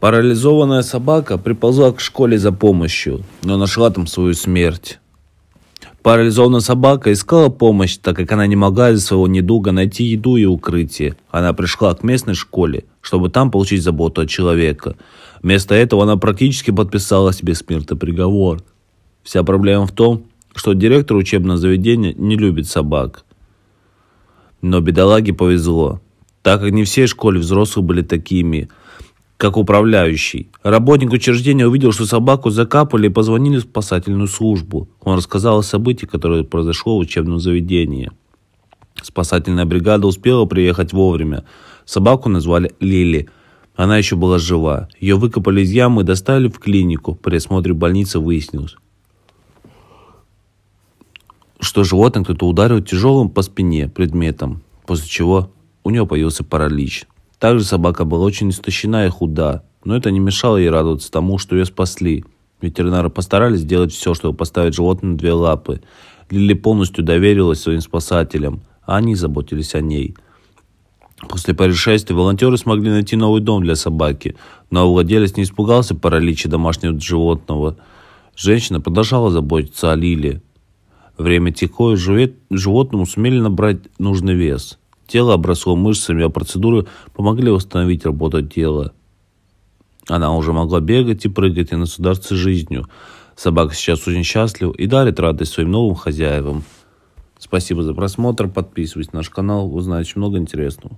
Парализованная собака приползла к школе за помощью, но нашла там свою смерть. Парализованная собака искала помощь, так как она не могла из своего недуга найти еду и укрытие. Она пришла к местной школе, чтобы там получить заботу от человека. Вместо этого она практически подписала себе смертный приговор. Вся проблема в том, что директор учебного заведения не любит собак. Но бедолаге повезло, так как не все школы взрослых были такими – как управляющий. Работник учреждения увидел, что собаку закапали и позвонили в спасательную службу. Он рассказал о событии, которое произошло в учебном заведении. Спасательная бригада успела приехать вовремя. Собаку назвали Лили. Она еще была жива. Ее выкопали из ямы и доставили в клинику. При осмотре больницы выяснилось, что животное кто-то ударил тяжелым по спине предметом, после чего у нее появился паралич. Также собака была очень истощена и худа, но это не мешало ей радоваться тому, что ее спасли. Ветеринары постарались сделать все, чтобы поставить животное на две лапы. Лили полностью доверилась своим спасателям, а они заботились о ней. После происшествия волонтеры смогли найти новый дом для собаки, но владелец не испугался паралича домашнего животного. Женщина продолжала заботиться о Лиле. Время текло, и животному сумели набрать нужный вес. Тело обросло мышцами, а процедуры помогли восстановить работу тела. Она уже могла бегать и прыгать и наслаждаться жизнью. Собака сейчас очень счастлива и дарит радость своим новым хозяевам. Спасибо за просмотр, подписывайтесь на наш канал, узнаете много интересного.